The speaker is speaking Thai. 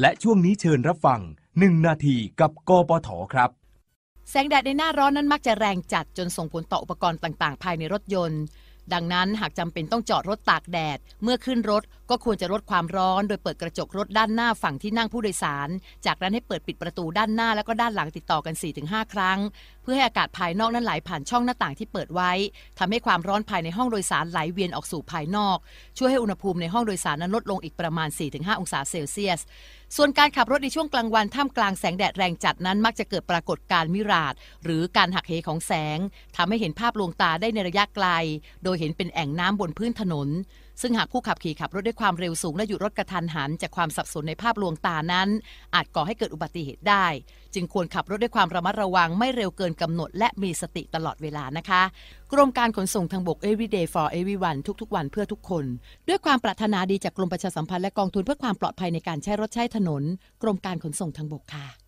และช่วงนี้เชิญรับฟัง 1 นาทีกับกปทครับ แสงแดดในหน้าร้อนนั้นมักจะแรงจัดจนส่งผลต่ออุปกรณ์ต่างๆ ภายในรถยนต์ ดังนั้นหากจำเป็นต้องจอดรถตากแดด เมื่อขึ้นรถก็ควรจะลดความร้อนโดยเปิดกระจกรถด้านหน้าฝั่งที่นั่งผู้โดยสาร จากนั้นให้เปิดปิดประตูด้านหน้าแล้วก็ด้านหลังติดต่อกัน 4-5 ครั้ง เพื่อให้อากาศภายนอกนั้นไหลผ่านช่องหน้าต่างที่เปิดไว้ทำให้ความร้อนภายในห้องโดยสารไหลเวียนออกสู่ภายนอก ช่วยให้อุณหภูมิในห้องโดยสารนั้นลดลงอีกประมาณ 4-5 องศาเซลเซียส ส่วนการขับรถในช่วงกลางวันท่ามกลางแสงแดดแรงจัดนั้นมักจะเกิดปรากฏการณ์มิราดหรือการหักเหของแสงทำให้เห็นภาพลวงตาได้ในระยะไกล โดยเห็นเป็นแอ่งน้ำบนพื้นถนน ซึ่งหากผู้ขับขี่ขับรถด้วยความเร็วสูงและหยุดรถกระทันหัน จากความสับสนในภาพลวงตานั้น อาจก่อให้เกิดอุบัติเหตุได้ จึงควรขับรถด้วยความระมัดระวังไม่เร็วเกินกำหนด และมีสติตลอดเวลานะคะ กรมการขนส่งทางบก Everyday for Everyone ทุก ๆ วันเพื่อทุกคน ด้วยความปรารถนาดีจากกรมประชาสัมพันธ์และกองทุนเพื่อความปลอดภัยในการใช้รถใช้ถนน กรมการขนส่งทางบกค่ะ